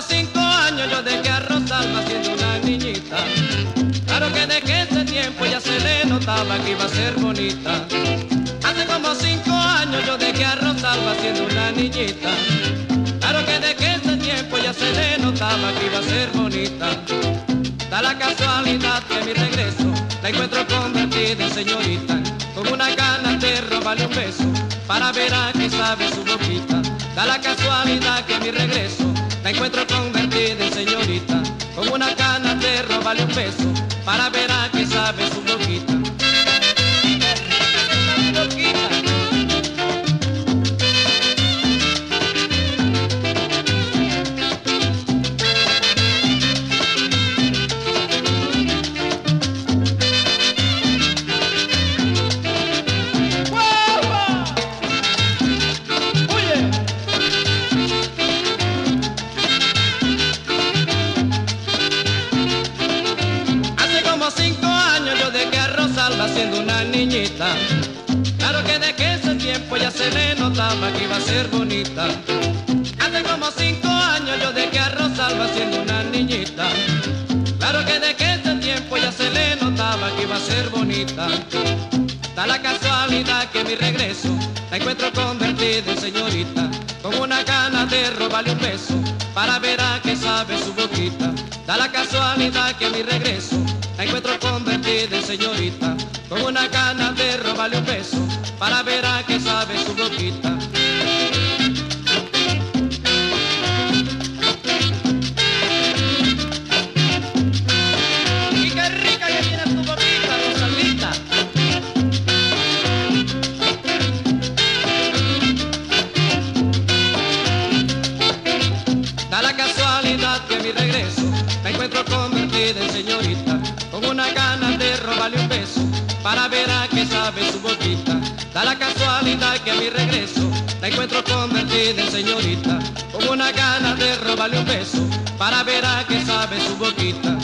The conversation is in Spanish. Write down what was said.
los cinco años yo dejé a Rosalba siendo una niñita. Claro que desde ese tiempo ya se le notaba que iba a ser bonita. Hace como cinco años yo dejé a Rosalba siendo una niñita. Claro que desde ese tiempo ya se le notaba que iba a ser bonita. Da la casualidad que mi regreso la encuentro convertida en señorita. Con una gana de robarle un beso para ver a qué sabe su boquita. Da la casualidad que mi regreso la encuentro convertida en señorita. Con una gana de robarle un beso para ver a a Rosalba siendo una niñita. Claro que de que ese tiempo ya se le notaba que iba a ser bonita. Hace como cinco años yo dejé a Rosalba siendo una niñita. Claro que de que ese tiempo ya se le notaba que iba a ser bonita. Da la casualidad que mi regreso la encuentro convertida en señorita. Con una gana de robarle un beso para ver a qué sabe su boquita. Da la casualidad que mi regreso la encuentro convertida señorita. Con una gana de robarle un beso para ver a qué sabe su boquita. Y qué rica que viene tu boquita, Rosalita. Da la casualidad que mi regreso la encuentro convertida en señorita, con una gana de para ver a qué sabe su boquita. Da la casualidad que a mi regreso la encuentro convertida en señorita, con una gana de robarle un beso para ver a qué sabe su boquita.